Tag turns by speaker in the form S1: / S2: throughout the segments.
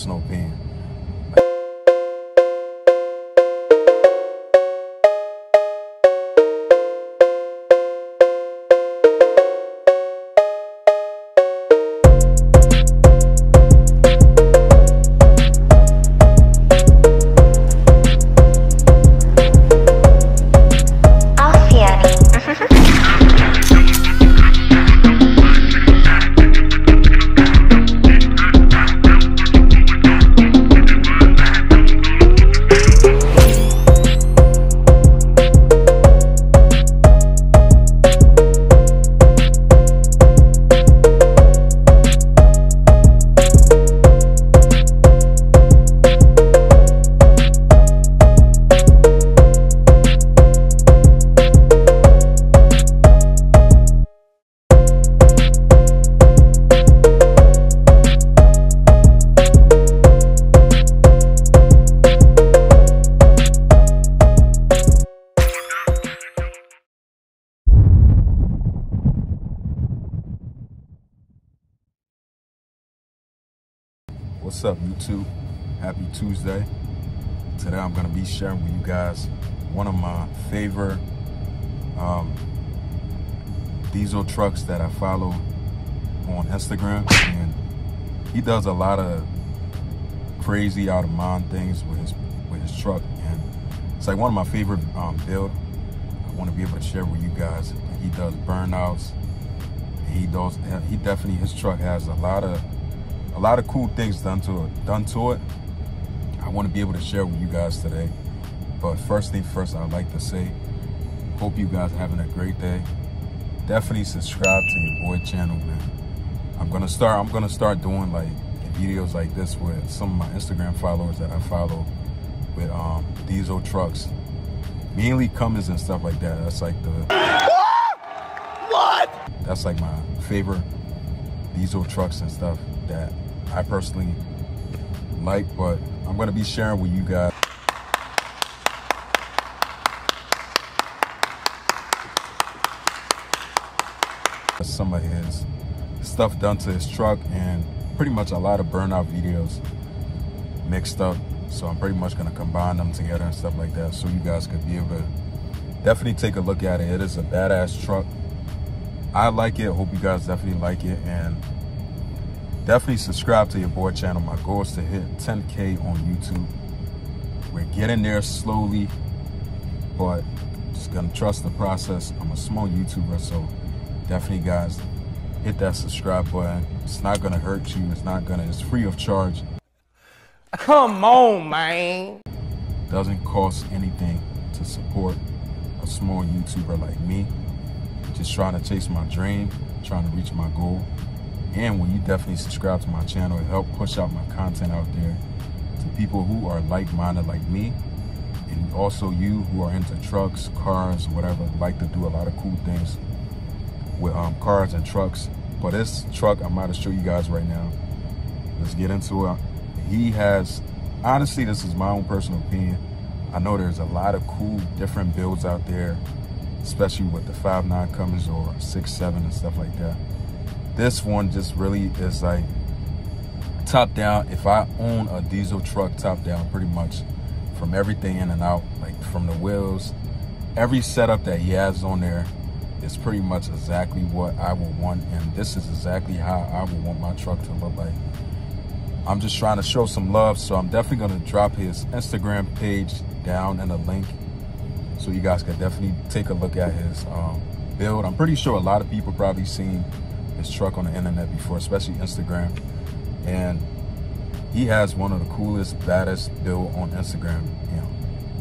S1: personal opinion. What's up, YouTube? Happy Tuesday. Today I'm going to be sharing with you guys one of my favorite um, diesel trucks that I follow on Instagram. And he does a lot of crazy out of mind things with his with his truck. And it's like one of my favorite um, build. I want to be able to share with you guys. He does burnouts. He does. He definitely his truck has a lot of a lot of cool things done to it. Done to it. I want to be able to share with you guys today. But first thing first, I'd like to say, hope you guys having a great day. Definitely subscribe to your boy channel, man. I'm gonna start. I'm gonna start doing like videos like this with some of my Instagram followers that I follow with um, diesel trucks, mainly Cummins and stuff like that. That's like the what? That's like my favorite diesel trucks and stuff that I personally like, but I'm gonna be sharing with you guys. Some of his stuff done to his truck and pretty much a lot of burnout videos mixed up. So I'm pretty much gonna combine them together and stuff like that so you guys could be able to definitely take a look at it. It is a badass truck. I like it. Hope you guys definitely like it. And definitely subscribe to your boy channel. My goal is to hit 10K on YouTube. We're getting there slowly, but just gonna trust the process. I'm a small YouTuber, so definitely guys, hit that subscribe button. It's not gonna hurt you. It's not gonna, it's free of charge.
S2: Come on, man.
S1: Doesn't cost anything to support a small YouTuber like me. Just trying to chase my dream, trying to reach my goal. And when you definitely subscribe to my channel, it help push out my content out there to people who are like-minded like me. And also you who are into trucks, cars, whatever, like to do a lot of cool things with um, cars and trucks. But this truck, I'm about to show you guys right now. Let's get into it. He has, honestly, this is my own personal opinion. I know there's a lot of cool different builds out there, especially with the 5.9 Cummins or 6.7 and stuff like that. This one just really is like top down. If I own a diesel truck top down, pretty much from everything in and out, like from the wheels, every setup that he has on there is pretty much exactly what I would want. And this is exactly how I would want my truck to look like. I'm just trying to show some love. So I'm definitely going to drop his Instagram page down in the link. So you guys can definitely take a look at his um, build. I'm pretty sure a lot of people probably seen his truck on the internet before, especially Instagram. And he has one of the coolest, baddest build on Instagram, you know,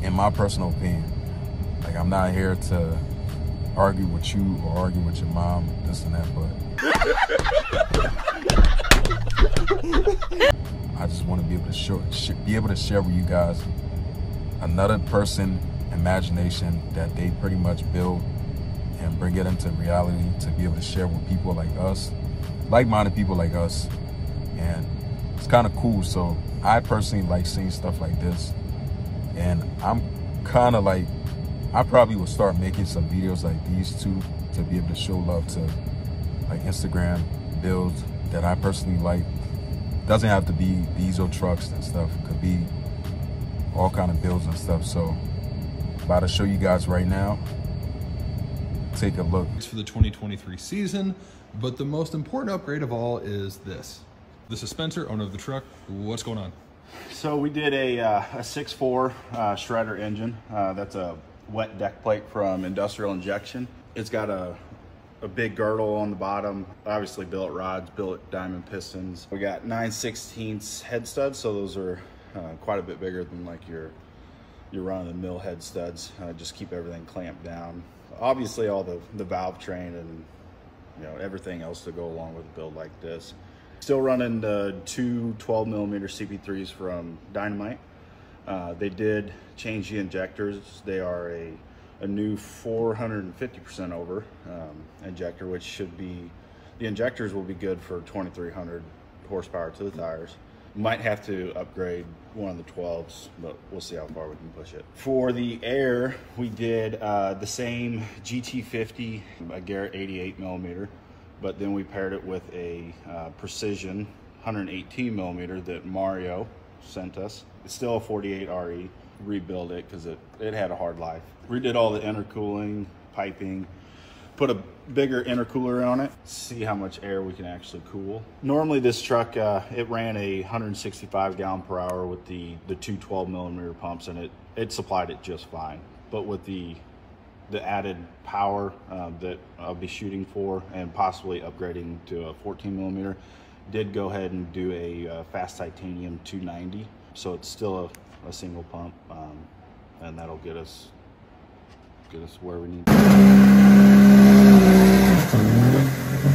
S1: in my personal opinion. Like I'm not here to argue with you or argue with your mom, this and that, but I just want to be able to show, be able to share with you guys another person imagination that they pretty much build it into reality to be able to share with people like us, like-minded people like us. And it's kind of cool. So I personally like seeing stuff like this. And I'm kind of like, I probably will start making some videos like these two to be able to show love to like Instagram builds that I personally like doesn't have to be diesel trucks and stuff. Could be all kind of builds and stuff. So about to show you guys right now. Take a look.
S3: for the 2023 season, but the most important upgrade of all is this. The Spencer, owner of the truck, what's going on?
S4: So we did a, uh, a 6.4 uh, shredder engine. Uh, that's a wet deck plate from Industrial Injection. It's got a, a big girdle on the bottom, obviously billet rods, billet diamond pistons. We got 9 16 head studs, so those are uh, quite a bit bigger than like your your run-of-the-mill head studs. Uh, just keep everything clamped down. Obviously all the, the valve train and you know everything else to go along with a build like this. Still running the two 12 millimeter CP3s from Dynomite. Uh, they did change the injectors. They are a, a new 450% over um, injector, which should be, the injectors will be good for 2300 horsepower to the tires. Might have to upgrade one of the 12s, but we'll see how far we can push it. For the air, we did uh, the same GT50, a Garrett 88 millimeter, but then we paired it with a uh, Precision 118 millimeter that Mario sent us. It's still a 48 RE. Rebuild it because it, it had a hard life. Redid all the intercooling, piping, put a bigger intercooler on it, see how much air we can actually cool. Normally this truck, uh, it ran a 165 gallon per hour with the, the two 12 millimeter pumps and it, it supplied it just fine. But with the, the added power uh, that I'll be shooting for and possibly upgrading to a 14 millimeter, did go ahead and do a uh, FASS titanium 290. So it's still a, a single pump um, and that'll get us, get us where we need. したね。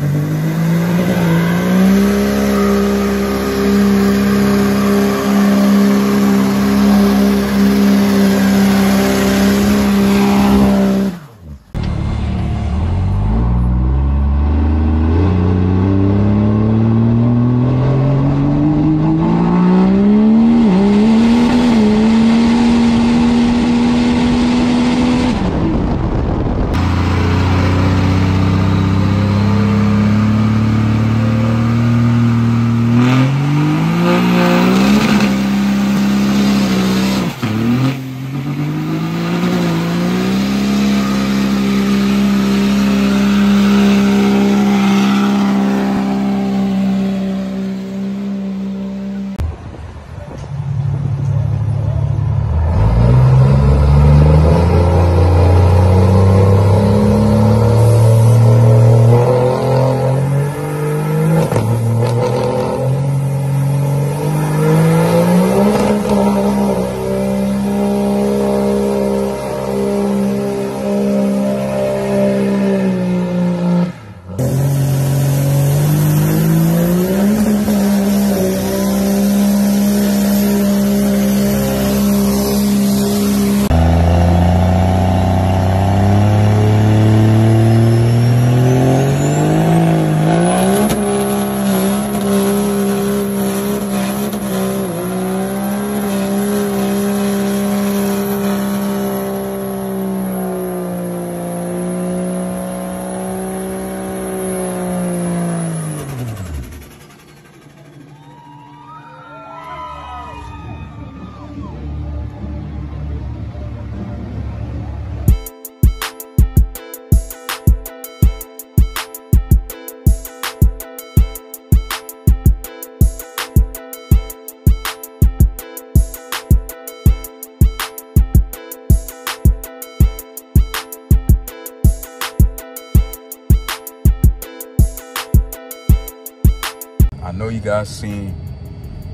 S1: I know you guys seen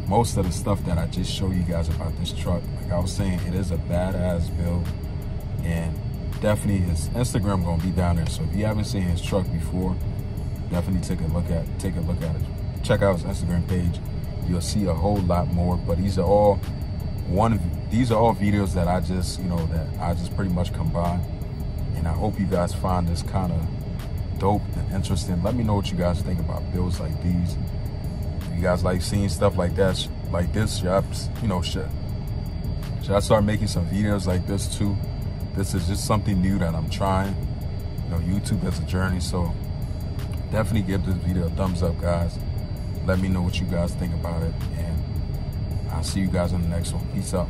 S1: most of the stuff that I just showed you guys about this truck. Like I was saying, it is a badass build and definitely his Instagram gonna be down there. So if you haven't seen his truck before, definitely take a look at take a look at it. Check out his Instagram page. You'll see a whole lot more. But these are all one these are all videos that I just, you know, that I just pretty much combine. And I hope you guys find this kind of dope and interesting. Let me know what you guys think about builds like these. You guys like seeing stuff like that, like this, should I, you know, should, should I start making some videos like this too? This is just something new that I'm trying. You know, YouTube is a journey, so definitely give this video a thumbs up, guys. Let me know what you guys think about it. And I'll see you guys in the next one. Peace out.